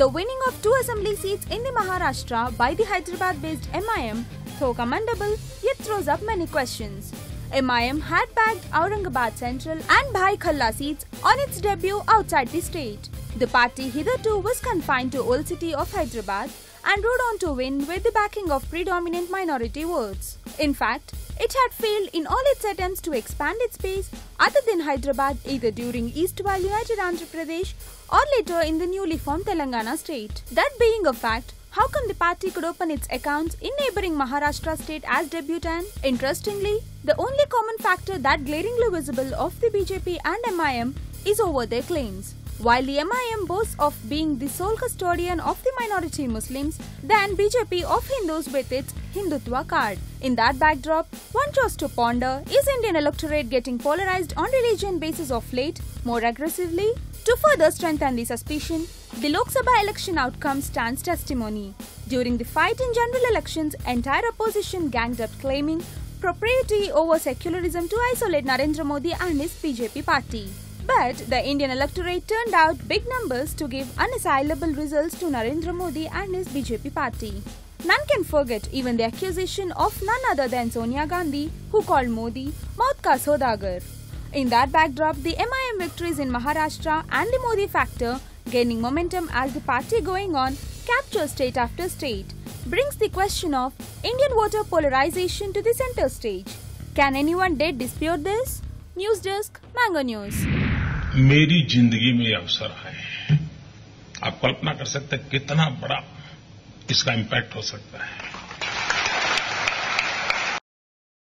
The winning of two assembly seats in the Maharashtra by the Hyderabad-based MIM, though commendable, yet throws up many questions. MIM had bagged Aurangabad Central and Byculla seats on its debut outside the state. The party hitherto was confined to old city of Hyderabad and rode on to win with the backing of predominant minority votes. In fact, it had failed in all its attempts to expand its base other than Hyderabad either during Eastwhile United Andhra Pradesh or later in the newly formed Telangana state. That being a fact, how come the party could open its accounts in neighboring Maharashtra state as debutant? Interestingly, the only common factor that glaringly visible of the BJP and MIM is over their claims. While the MIM boasts of being the sole custodian of the minority Muslims, then BJP of Hindus with its Hindutva card. In that backdrop, one chose to ponder is Indian electorate getting polarized on religion basis of late more aggressively? To further strengthen the suspicion, the Lok Sabha election outcome stands testimony. During the fight in general elections, entire opposition ganged up claiming propriety over secularism to isolate Narendra Modi and his BJP party. But the Indian electorate turned out big numbers to give unassailable results to Narendra Modi and his BJP party. None can forget even the accusation of none other than Sonia Gandhi, who called Modi Maut ka Saudagar. In that backdrop, the MIM victories in Maharashtra and the Modi factor gaining momentum as the party going on captures state after state brings the question of Indian voter polarization to the center stage. Can anyone dare dispute this? News Desk, Mango News. मेरी जिंदगी में ये अवसर आए आप कल्पना कर सकते हैं कितना बड़ा इसका इम्पैक्ट हो सकता है?